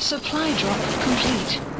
Supply drop complete.